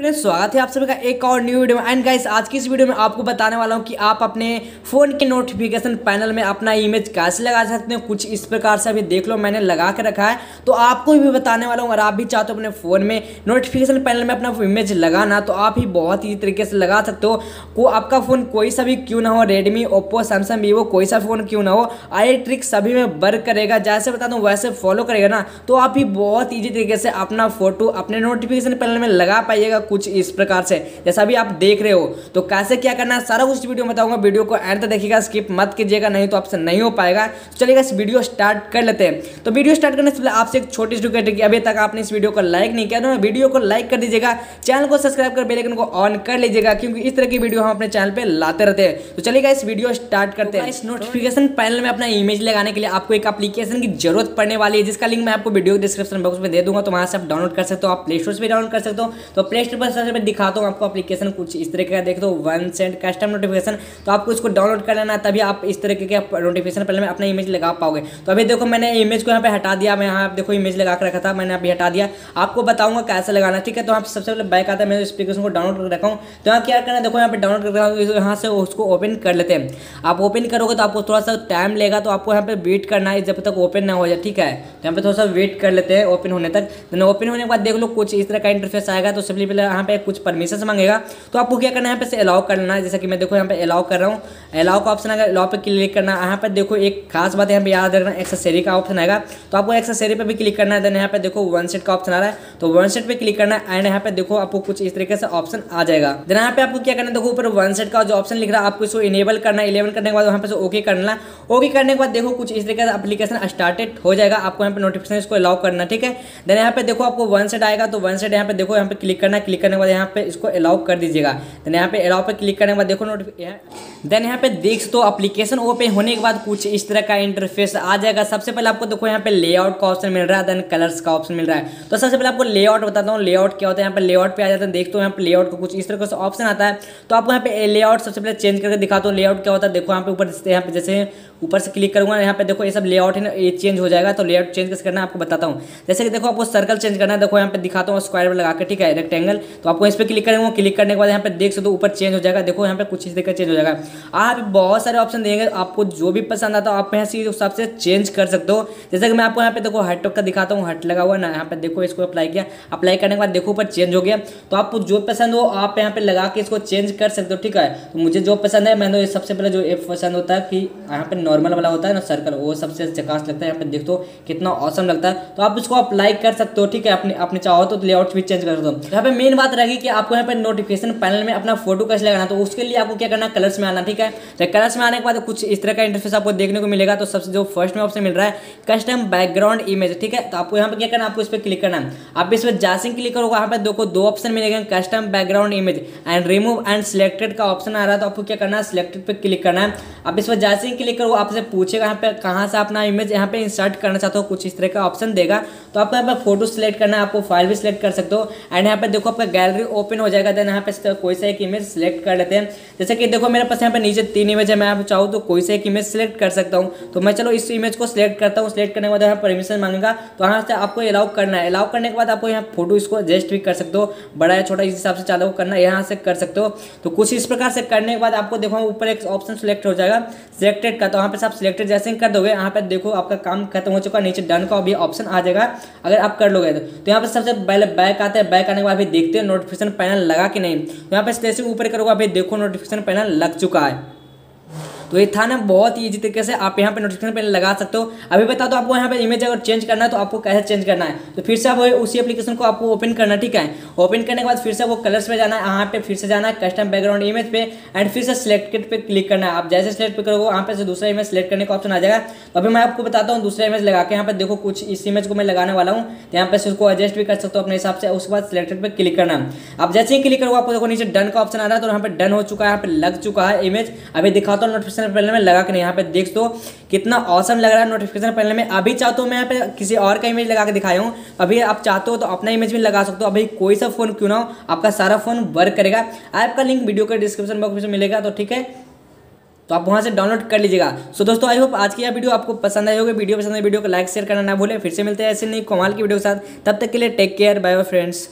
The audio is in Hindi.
फ्रेंड्स स्वागत है आप सभी का एक और न्यू वीडियो में। एंड गाइस आज की इस वीडियो में आपको बताने वाला हूँ कि आप अपने फ़ोन के नोटिफिकेशन पैनल में अपना इमेज कैसे लगा सकते हैं? कुछ इस प्रकार से अभी देख लो, मैंने लगा के रखा है। तो आपको भी बताने वाला हूँ, अगर आप भी चाहते हो अपने फ़ोन में नोटिफिकेशन पैनल में अपना इमेज लगाना तो आप ही बहुत ही तरीके से लगा सकते हो। को आपका फ़ोन कोई सा भी क्यों ना हो रेडमी ओप्पो सैमसंग वीवो कोई सा फ़ोन क्यों ना हो, आई ट्रिक सभी में वर्क करेगा। जैसे बता दूँ, वैसे फॉलो करेगा ना तो आप ही बहुत ईजी तरीके से अपना फ़ोटो अपने नोटिफिकेशन पैनल में लगा पाइएगा। कुछ इस प्रकार से। जैसा भी आप देख रहे हो तो कैसे क्या करना है सारा कुछ वीडियो बताऊँगा। वीडियो को एंड तक देखिएगा स्किप मत कीजिएगा नहीं तो आपसे नहीं हो पाएगा। तो चलिएगा इस वीडियो स्टार्ट कर लेते हैं। तो वीडियो स्टार्ट करने से पहले आपसे एक छोटी सी रिक्वेस्ट है कि अभी तक आपने इस वीडियो को लाइक नहीं किया तो वीडियो को लाइक कर दीजिएगा। चैनल को सब्सक्राइब कर बेलाइकन को ऑन कर लीजिएगा क्योंकि इस तरह की वीडियो हम अपने चैनल पर लाते रहते हैं। तो चलिएगा इस वीडियो स्टार्ट करते हैं। इस नोटिफिकेशन पैनल में अपना इमेज लगाने के लिए आपको एक एप्लीकेशन की ज़रूरत पड़ने वाली है जिसका लिंक मैं आपको वीडियो डिस्क्रिप्शन बॉक्स में दे दूँगा। तो वहाँ से आप डाउनलोड कर सकते हो आप प्ले स्टोर से भी डाउनलोड कर सकते हो। तो प्ले स्टोर पर सबसे दिखाता हूँ आपको एप्लीकेशन कुछ इस तरीके का, देख दो वन सेंट कस्टम नोटिफिकेशन तो आपको इसको डाउनलोड कर लेना तभी आप इस तरीके के नोटिफिकेशन पहले में अपना इमेज लगा पाओगे। तो अभी देखो मैंने इमेज को यहाँ पे हटा दिया, मैं यहाँ देखो इमेज लगा कर रखा था, मैंने अभी हटा दिया। आपको बताऊँगा कैसे लगाना ठीक है? तो आप सबसे पहले बैक आता है, मैं एप्लीकेशन को डाउनलोड कर रखा हूँ। तो यहाँ क्या करना देखो यहाँ पे डाउनलोड कर रहा हूँ यहाँ से उसको ओपन कर लेते हैं। आप ओपन करोगे तो आपको थोड़ा सा टाइम लेगा तो आपको यहाँ पे वेट करना है, जब तक ओपन ना हो जाए, ठीक है? तो यहाँ पे थोड़ा सा वेट कर लेते हैं ओपन होने तक। ओपन होने के बाद देख लो कुछ इस तरह का इंटरफेस आएगा तो सबसे पहले यहाँ पे कुछ परमिशन मांगेगा तो आपको क्या करना है यहाँ पे से अलाउ कर लेना है जैसे कि मैं देखो यहाँ पे अलाउ कर रहा हूँ अलाउ का ऑप्शन आएगा अलाउ पे क्लिक करना है यहाँ पे देखो एक खास बात यहाँ पे याद रखना एक्सेसरी का ऑप्शन आएगा तो आपको एक्सेसरी पे भी क्लिक करना है देन यहाँ पे देखो वन सेट का ऑप्शन आ रहा है तो वन सेट पे क्लिक करना है एंड यहाँ पे देखो आपको कुछ इस तरीके से ऑप्शन आ जाएगा देन यहाँ पे आपको क्या करना है देखो ऊपर वन सेट का जो ऑप्शन लिख रहा है आपको इसको इनेबल करना है इलेवन करने के बाद वहाँ पे ओके करना ओके करने के बाद देखो कुछ इस तरीके से अपलीकेशन स्टार्टेड हो जाएगा आपको यहाँ पे नोटिफिकेशन इसको अलाउ करना ठीक है देन यहाँ पे देखो आपको वन सेट आएगा तो वन सेट यहाँ पे देखो यहाँ पे क्लिक करना क्लिक करने के बाद यहाँ पे इसको अलाउ कर दीजिएगा देन यहाँ पे अलाउ पे क्लिक करने के बाद देखो नोटिफिकेशन देन यहाँ पे देख तो एप्लीकेशन ओपन होने के बाद कुछ इस तरह का इंटरफेस आ जाएगा सबसे पहले आपको देखो यहाँ पे लेआउट का ऑप्शन मिल रहा है देन कलर्स का ऑप्शन मिल रहा है तो सबसे पहले आपको लेआउट बताता हूँ लेआउट क्या होता है यहाँ पे लेआउट पे आ जाता है देखते हो यहाँ पे लेआउट का कुछ इस तरह का ऑप्शन आता है तो आपको यहाँ पे लेआउट सबसे पहले चेंज करके दिखाता हूँ लेआउट क्या होता है देखो यहाँ पे ऊपर यहाँ पे जैसे ऊपर से क्लिक करूँगा यहाँ पे देखो ये सब लेआउट है ना ये चेंज हो जाएगा तो लेआउट चेंज कैसे करना है आपको बताता हूँ जैसे कि देखो आपको सर्कल चेंज करना है देखो यहाँ पे दिखाता हूँ स्क्वायर लगा के ठीक है रेक्टेंगल तो आपको इस पर क्लिक करेंगे क्लिक करने के बाद यहाँ पे देख सकते हो ऊपर चेंज हो जाएगा। देखो, यहाँ पे कुछ इस तरीके चेंज हो जाएगा। आप बहुत सारे ऑप्शन देंगे, आपको जो भी पसंद आता है, आप यहाँ से हिसाब से चेंज कर सकते हो। जैसे कि मैं आपको यहाँ पे देखो हट का दिखाता हूँ हट लगा हुआ ना, यहाँ पे देखो इसको अप्लाई किया। अप्लाई करने के बाद देखो ऊपर चेंज हो गया। तो आपको जो पसंद हो, आप यहाँ पे लगा के इसको चेंज कर सकते हो, ठीक है? तो मुझे जो पसंद है, मैंने सबसे पहले जो एप पसंद होता है कि यहाँ पे नॉर्मल वाला होता है ना सर्कल वो सबसे चकास लगता है। यहाँ पे देख दो कितना औसम लगता है। तो आप इसको अप्लाई कर सकते हो, ठीक है? अपने अपने चाहो तो लेआउट भी चेंज कर सकते हो। यहाँ पे मेन बात रहेगी कि आपको यहाँ पे नोटिफिकेशन पैनल में अपना फ़ोटो कैसे लगाना तो उसके लिए आपको क्या करना कलर्स में आना, ठीक है? तो कलर्स में आने के बाद कुछ इस तरह का इंटरफेस आपको देखने को मिलेगा तो सबसे जो फ़र्स्ट में ऑप्शन मिल रहा है कस्टम बैकग्राउंड इमेज ठीक है? तो आपको यहाँ पे क्या करना आपको इस पर क्लिक करना आप इस पर जासिंग क्लिक करोगे यहाँ पे देखो दो ऑप्शन मिलेगा custom background image and remove and selected का ऑप्शन आ रहा है तो आपको क्या करना है सिलेक्टेड पे क्लिक करना है। आप इस पर जासिंग क्लिक करो आपसे पूछेगा यहाँ पे कहाँ से अपना इमेज यहाँ पे इंसर्ट करना चाहते हो, कुछ इस तरह का ऑप्शन देगा। तो आपको यहाँ पे फ़ोटो सिलेक्ट करना है, आपको फ़ाइल भी सिलेक्ट कर सकते हो। एंड यहाँ पे देखो आपका गैलरी ओपन हो जाएगा देन यहाँ पे कोई सा एक इमेज सिलेक्ट कर लेते हैं। जैसे कि देखो मेरे पास यहाँ पे नीचे तीन इमेज है मैं आप चाहूँ तो कोई सा एक इमेज सिलेक्ट कर सकता हूँ। तो मैं चलो इस इमेज को सिलेक्ट करता हूँ। सिलेक्ट करने के बाद यहाँ परमिशन मांगेगा। तो यहाँ से आपको अलाउ करना है। अलाउ करने के बाद आपको यहाँ फ़ोटो इसको एडजस्ट भी कर सकते हो। बड़ा या छोटा इस हिसाब से चालू करना यहाँ से कर सकते हो। तो कुछ इस प्रकार से करने के बाद आपको देखो ऊपर एक ऑप्शन सिलेक्ट हो जाएगा सिलेक्टेड का। तो यहाँ पे आप सिलेक्टेड जैसे ही कर दोगे यहाँ पे देखो आपका काम खत्म हो चुका है नीचे डन का भी ऑप्शन आ जाएगा। अगर आप कर लोगे तो, तो यहाँ पे सबसे पहले बैक आता है। बैक आने के बाद भी देखते हैं नोटिफिकेशन पैनल लगा कि नहीं। तो यहाँ पे जैसे ऊपर करोगे अभी देखो नोटिफिकेशन पैनल लग चुका है। तो ये था ना बहुत ही ईजी तरीके से आप यहाँ पे नोटिफिकेशन पे लगा सकते हो। अभी बता दो आपको यहाँ पे इमेज अगर चेंज करना है तो आपको कैसे चेंज करना है? तो फिर से आप उसी एप्लीकेशन को आपको ओपन करना, ठीक है? ओपन करने के बाद फिर से वो कलर्स पे जाना है, यहाँ पे फिर से जाना है कस्टम बैकग्राउंड इमेज पे एंड फिर से सिलेक्टेड पे क्लिक करना है। आप जैसे सिलेक्ट पे करोगे, वहाँ पे से दूसरा इमेज सेलेक्ट करने का ऑप्शन आ जाएगा। तो अभी मैं आपको बताता हूँ, दूसरा इमेज लगा के यहाँ पे देखो कुछ इस इमेज को मैं लगाने वाला हूँ। तो यहाँ पे उसको एडजस्ट भी कर सकते हो अपने हिसाब से, उसके बाद सिलेक्टेड पे क्लिक करना। आप जैसे ही क्लिक करोगे, आपको देखो नीचे डन का ऑप्शन आ रहा है तो यहाँ पे डन हो चुका है, यहाँ पे लग चुका है इमेज अभी दिखाता हूँ नोटिफिकेशन पहले में लगा के यहाँ पे देख दो कितना औसम लग रहा है नोटिफिकेशन पैनल में। अभी चाहते हो मैं यहाँ पे किसी और का इमेज लगा के दिखाया हूँ। अभी आप चाहते हो तो अपना इमेज भी लगा सकते हो। अभी कोई सा फ़ोन क्यों ना हो, आपका सारा फ़ोन वर्क करेगा। ऐप का लिंक वीडियो के डिस्क्रिप्शन बॉक्स में मिलेगा तो ठीक है। तो आप वहाँ से डाउनलोड कर लीजिएगा। सो दोस्तों आई होप आज की यह वीडियो आपको पसंद आई होगी। वीडियो पसंद है वीडियो को लाइक शेयर करना ना भूलें। फिर से मिलते हैं ऐसे नहीं कमाल की वीडियो के साथ। तब तक के लिए take care bye bye friends